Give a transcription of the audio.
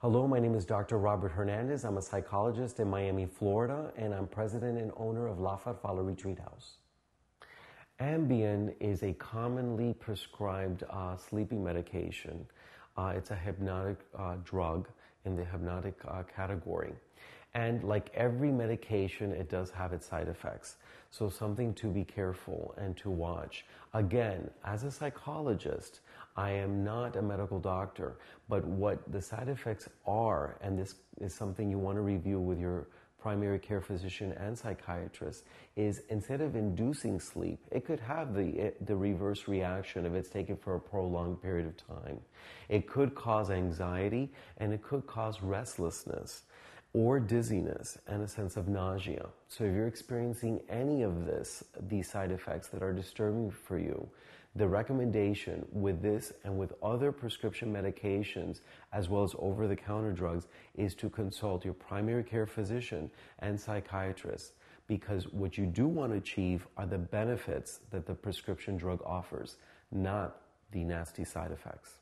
Hello, my name is Dr. Robert Hernandez. I'm a psychologist in Miami, Florida, and I'm president and owner of La Farfalla Retreat House. Ambien is a commonly prescribed uh, sleeping medication. Uh, it's a hypnotic uh, drug in the hypnotic uh, category. And like every medication, it does have its side effects. So something to be careful and to watch. Again, as a psychologist, I am not a medical doctor, but what the side effects are, and this is something you want to review with your primary care physician and psychiatrist is instead of inducing sleep, it could have the, eh, the reverse reaction if it's taken for a prolonged period of time. It could cause anxiety and it could cause restlessness or dizziness and a sense of nausea. So if you're experiencing any of this, these side effects that are disturbing for you, the recommendation with this and with other prescription medications, as well as over the counter drugs, is to consult your primary care physician and psychiatrist. Because what you do want to achieve are the benefits that the prescription drug offers, not the nasty side effects.